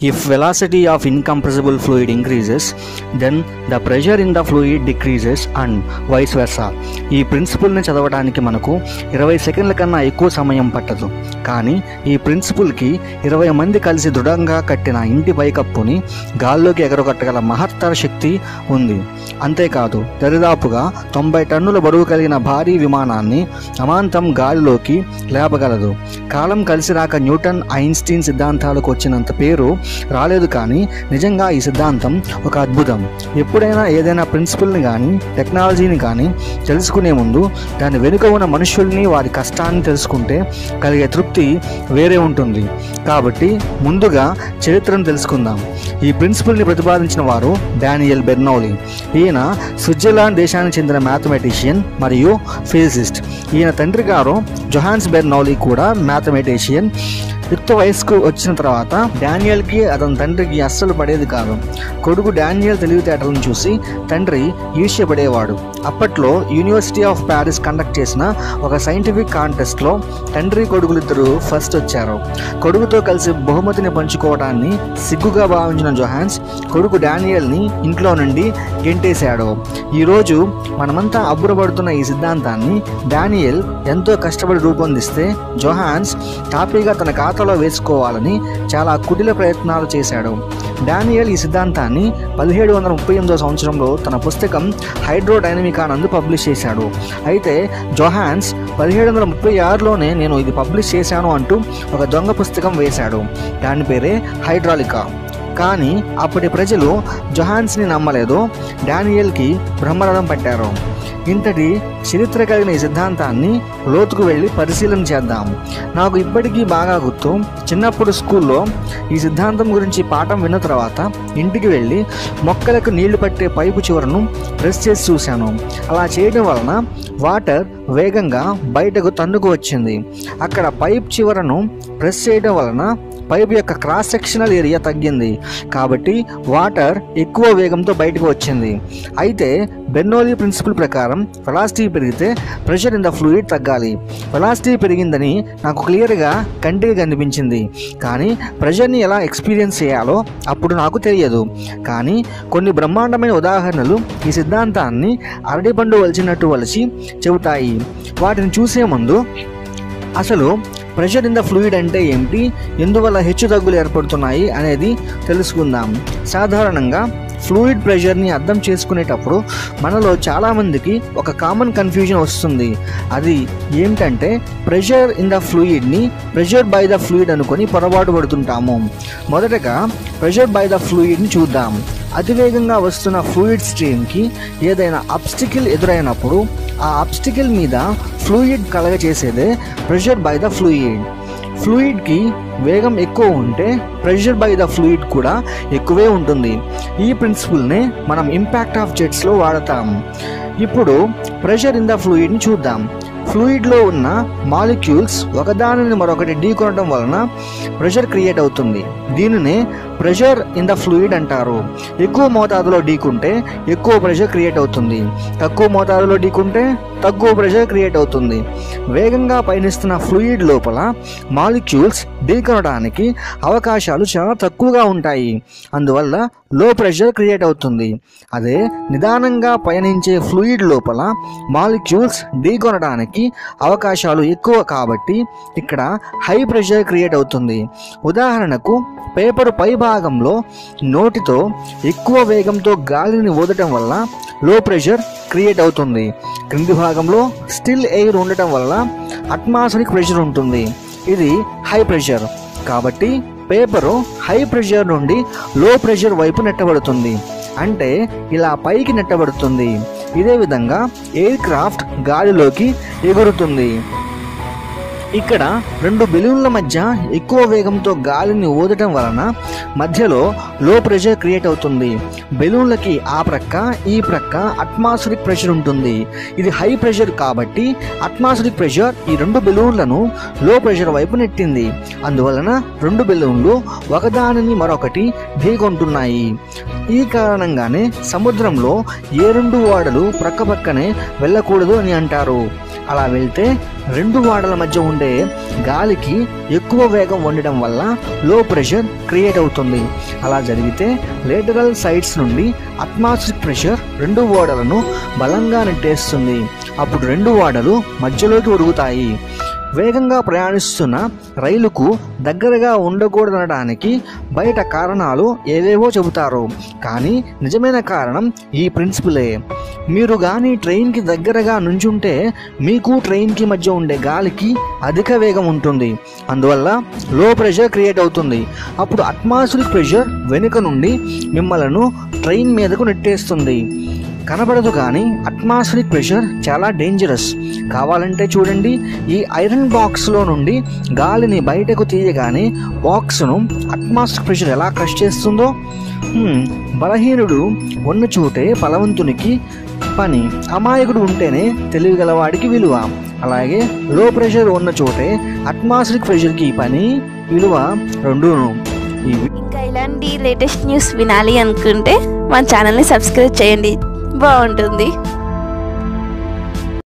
If velocity of incompressible fluid increases, then the pressure in the fluid decreases and vice versa. ఈ ప్రిన్సిపల్ని చదవడానికి మనకు ఇరవై సెకండ్ల కన్నా ఎక్కువ సమయం పట్టదు. కానీ ఈ ప్రిన్సిపల్కి ఇరవై మంది కలిసి దృఢంగా కట్టిన ఇంటి పైకప్పుని గాల్లోకి ఎగరగొట్టగల మహత్తర శక్తి ఉంది. అంతేకాదు దరిదాపుగా తొంభై టన్నుల బరువు కలిగిన భారీ విమానాన్ని అమాంతం గాలిలోకి లేపగలదు. కాలం కలిసి రాక న్యూటన్ ఐన్స్టీన్ సిద్ధాంతాలకు వచ్చినంత పేరు రాలేదు కానీ నిజంగా ఈ సిద్ధాంతం ఒక అద్భుతం. ఎప్పుడైనా ఏదైనా ప్రిన్సిపల్ని కానీ టెక్నాలజీని కానీ తెలుసుకునే ముందు దాని వెనుక ఉన్న మనుషుల్ని వారి కష్టాన్ని తెలుసుకుంటే కలిగే తృప్తి వేరే ఉంటుంది. కాబట్టి ముందుగా చరిత్రను తెలుసుకుందాం. ఈ ప్రిన్సిపల్ని ప్రతిపాదించిన వారు డానియల్ బెర్నౌలి. ఈయన స్విట్జర్లాండ్ దేశానికి చెందిన మ్యాథమెటిషియన్ మరియు ఫిజిసిస్ట్. ఈయన తండ్రి గారు జొహాన్స్ బెర్నౌలి కూడా మ్యాథమెటిషియన్. యుక్త వయస్కు వచ్చిన తర్వాత డానియల్కి అతని తండ్రికి అస్సలు పడేది కాదు. కొడుకు డానియల్ తెలివితేటలను చూసి తండ్రి ఈర్ష్యపడేవాడు. అప్పట్లో యూనివర్సిటీ ఆఫ్ ప్యారిస్ కండక్ట్ చేసిన ఒక సైంటిఫిక్ కాంటెస్ట్లో తండ్రి కొడుకులిద్దరూ ఫస్ట్ వచ్చారు. కొడుకుతో కలిసి బహుమతిని పంచుకోవడాన్ని సిగ్గుగా భావించిన జొహాన్స్ కొడుకు డానియల్ని ఇంట్లో నుండి గెంటేశాడు. ఈరోజు మనమంతా అబ్బురపడుతున్న ఈ సిద్ధాంతాన్ని డానియల్ ఎంతో కష్టపడి రూపొందిస్తే జొహాన్స్ టాపీగా తన ఖాతాలో వేసుకోవాలని చాలా కుటిల ప్రయత్నాలు చేశాడు. డానియల్ ఈ సిద్ధాంతాన్ని పదిహేడు వందల ముప్పై ఎనిమిదో సంవత్సరంలో తన పుస్తకం హైడ్రోడైనమికా నందు పబ్లిష్ చేశాడు. అయితే జొహాన్స్ పదిహేడు వందల ముప్పై ఆరులోనే నేను ఇది పబ్లిష్ చేశాను అంటూ ఒక దొంగ పుస్తకం వేశాడు. దాని పేరే హైడ్రాలికా. కానీ అప్పటి ప్రజలు జొహాన్స్ని నమ్మలేదు. డానియల్కి బ్రహ్మరథం పట్టారు. ఇంతటి చరిత్ర కలిగిన ఈ సిద్ధాంతాన్ని లోతుకు వెళ్ళి పరిశీలన చేద్దాం. నాకు ఇప్పటికీ బాగా గుర్తు చిన్నప్పుడు స్కూల్లో ఈ సిద్ధాంతం గురించి పాఠం విన్న తర్వాత ఇంటికి వెళ్ళి మొక్కలకు నీళ్ళు పట్టే పైపు చివరను ప్రెస్ చేసి చూశాను. అలా చేయడం వలన వాటర్ వేగంగా బయటకు తన్నుకు వచ్చింది. అక్కడ పైప్ చివరను ప్రెస్ చేయడం వలన పైపు యొక్క క్రాస్ సెక్షనల్ ఏరియా తగ్గింది. కాబట్టి వాటర్ ఎక్కువ వేగంతో బయటకు వచ్చింది. అయితే బెన్నోలీ ప్రిన్సిపల్ ప్రకారం వెలాసిటీ పెరిగితే ప్రెషర్ ఇన్ ద ఫ్లూయిడ్ తగ్గాలి. వెలాసిటీ పెరిగిందని నాకు క్లియర్గా కంటికి కనిపించింది. కానీ ప్రెషర్ని ఎలా ఎక్స్పీరియన్స్ చేయాలో అప్పుడు నాకు తెలియదు. కానీ కొన్ని బ్రహ్మాండమైన ఉదాహరణలు ఈ సిద్ధాంతాన్ని అరటిపండు వలిచినట్టు వలిచి చెబుతాయి. వాటిని చూసే ముందు అసలు ప్రెషర్ ఇన్ ద ఫ్లూయిడ్ అంటే ఏమిటి ఎందువల్ల హెచ్చు తగ్గులు ఏర్పడుతున్నాయి అనేది తెలుసుకుందాం. సాధారణంగా ఫ్లూయిడ్ ప్రెషర్ని అర్థం చేసుకునేటప్పుడు మనలో చాలామందికి ఒక కామన్ కన్ఫ్యూజన్ వస్తుంది. అది ఏమిటంటే ప్రెషర్ ఇన్ ద ఫ్లూయిడ్ని ప్రెషర్ బై ద ఫ్లూయిడ్ అనుకొని పొరపాటు పడుతుంటాము. మొదటగా ప్రెషర్ బై ద ఫ్లూయిడ్ని చూద్దాం. అతివేగంగా వస్తున్న ఫ్లూయిడ్ స్ట్రీమ్కి ఏదైనా అబ్స్టికిల్ ఎదురైనప్పుడు ఆ అబ్స్టికిల్ మీద ఫ్లూయిడ్ కలగచేసేదే ప్రెషర్ బై ద ఫ్లూయిడ్. ఫ్లూయిడ్కి వేగం ఎక్కువ ఉంటే ప్రెషర్ బై ద ఫ్లూయిడ్ కూడా ఎక్కువే ఉంటుంది. ఈ ప్రిన్సిపల్ని మనం ఇంపాక్ట్ ఆఫ్ జెట్స్లో వాడతాం. ఇప్పుడు ప్రెషర్ ఇన్ ద ఫ్లూయిడ్ని చూద్దాం. ఫ్లూయిడ్లో ఉన్న మాలిక్యూల్స్ ఒకదానిని మరొకటి ఢీకొనడం వలన ప్రెషర్ క్రియేట్ అవుతుంది. దీనినే ప్రెషర్ ఇన్ ద ఫ్లూయిడ్ అంటారు. ఎక్కువ మోతాదులో ఢీకుంటే ఎక్కువ ప్రెషర్ క్రియేట్ అవుతుంది. తక్కువ మోతాదులో ఢీకుంటే తక్కువ ప్రెషర్ క్రియేట్ అవుతుంది. వేగంగా పయనిస్తున్న ఫ్లూయిడ్ లోపల మాలిక్యూల్స్ ఢీకొనడానికి అవకాశాలు చాలా తక్కువగా ఉంటాయి. అందువల్ల లో ప్రెషర్ క్రియేట్ అవుతుంది. అదే నిదానంగా పయనించే ఫ్లూయిడ్ లోపల మాలిక్యూల్స్ ఢీకొనడానికి అవకాశాలు ఎక్కువ కాబట్టి ఇక్కడ హై ప్రెషర్ క్రియేట్ అవుతుంది. ఉదాహరణకు పేపర్ పై భాగంలో నోటితో ఎక్కువ వేగంతో గాలిని ఊదటం వల్ల లో ప్రెషర్ క్రియేట్ అవుతుంది. క్రింది భాగంలో స్టిల్ ఎయిర్ ఉండటం వల్ల అట్మాస్ఫిరిక్ ప్రెషర్ ఉంటుంది. ఇది హై ప్రెషర్ కాబట్టి పేపరు హై ప్రెషర్ నుండి లో ప్రెషర్ వైపు నెట్టబడుతుంది. అంటే ఇలా పైకి నెట్టబడుతుంది. ఇదే విధంగా ఎయిర్ క్రాఫ్ట్ గాలిలోకి ఎగురుతుంది. ఇక్కడ రెండు బెలూన్ల మధ్య ఎక్కువ వేగంతో గాలిని ఊదటం వలన మధ్యలో లో ప్రెషర్ క్రియేట్ అవుతుంది. బెలూన్లకి ఆ ప్రక్క ఈ ప్రక్క అట్మాస్ఫిరిక్ ప్రెషర్ ఉంటుంది. ఇది హై ప్రెషర్ కాబట్టి అట్మాస్ఫిరిక్ ప్రెషర్ ఈ రెండు బెలూన్లను లో ప్రెషర్ వైపు నెట్టింది. అందువలన రెండు బెలూన్లు ఒకదానిని మరొకటి ఢీకొంటున్నాయి. ఈ కారణంగానే సముద్రంలో ఏ రెండు ఓడలు ప్రక్కపక్కనే వెళ్ళకూడదు అని అంటారు. అలా వెళ్తే రెండు వాడల మధ్య ఉండే గాలికి ఎక్కువ వేగం ఉండడం వల్ల లో ప్రెషర్ క్రియేట్ అవుతుంది. అలా జరిగితే లేటరల్ సైడ్స్ నుండి అట్మాస్ఫిక్ ప్రెషర్ రెండు ఓడలను బలంగా నెట్టేస్తుంది అప్పుడు రెండు ఓడలు మధ్యలోకి ఉరుగుతాయి వేగంగా ప్రయాణిస్తున్న రైలుకు దగ్గరగా ఉండకూడదనడానికి బయట కారణాలు ఏవేవో చెబుతారు. కానీ నిజమైన కారణం ఈ ప్రిన్సిపలే. మీరు కానీ ట్రైన్కి దగ్గరగా నుంచుంటే మీకు ట్రైన్కి మధ్య ఉండే గాలికి అధిక వేగం ఉంటుంది. అందువల్ల లో ప్రెషర్ క్రియేట్ అవుతుంది. అప్పుడు అట్మాస్ఫిరిక్ ప్రెషర్ వెనుక నుండి మిమ్మలను ట్రైన్ మీదకు నెట్టేస్తుంది. కనబడదు కానీ అట్మాస్ఫిరిక్ ప్రెషర్ చాలా డేంజరస్. కావాలంటే చూడండి ఈ ఐరన్ బాక్స్లో నుండి గాలిని బయటకు తీయగానే బాక్స్ను అట్మాస్ఫిరిక్ ప్రెషర్ ఎలా క్రష్ చేస్తుందో? బలహీనుడు ఉన్న చోటే బలవంతునికి పని. అమాయకుడు ఉంటేనే తెలివిగలవాడికి విలువ. అలాగే లో ప్రెషర్ ఉన్న చోటే అట్మాస్ఫిరిక్ ప్రెషర్కి పని విలువ రెండును. ఈ ఇంకా ఇలాంటి లేటెస్ట్ న్యూస్ వినాలి అనుకుంటే మన ఛానల్ని సబ్స్క్రైబ్ చేయండి. బాగుంటుంది.